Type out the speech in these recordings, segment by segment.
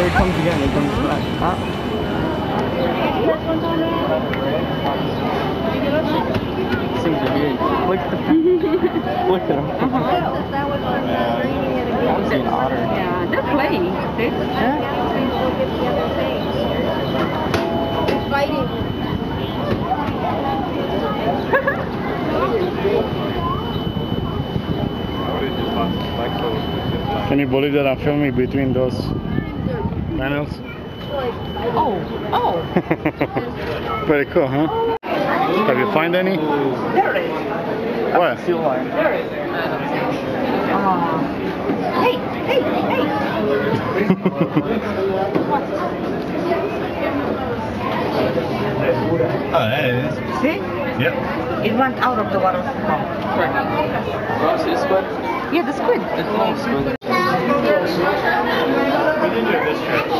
Here it comes again. It comes back. Huh? Seems to be. Look at the. Look at him. I want to see an otter. Yeah, they're playing. See? Fighting. Can you believe that I'm filming between those panels? Oh, oh. Pretty cool, huh? Have you find any? There it is. What? Seal line. There it is. Uh, hey, hey, hey. Oh, that is. See? Yep. It went out of the water. Oh, see the squid? Yeah, the squid. It's a little squid. Did do this trip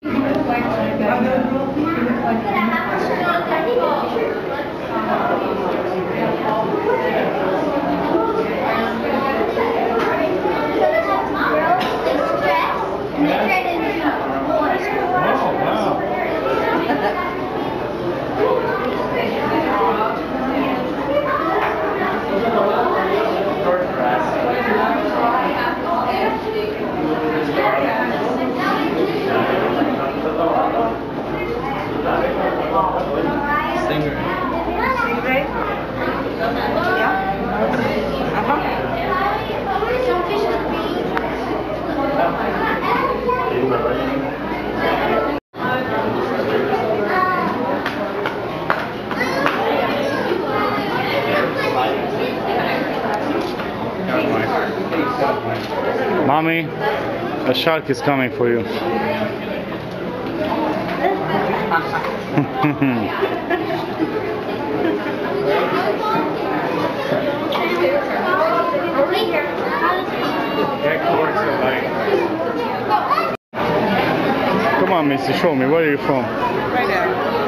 Mommy, a shark is coming for you. Come on, Missy, show me. Where are you from? Right there.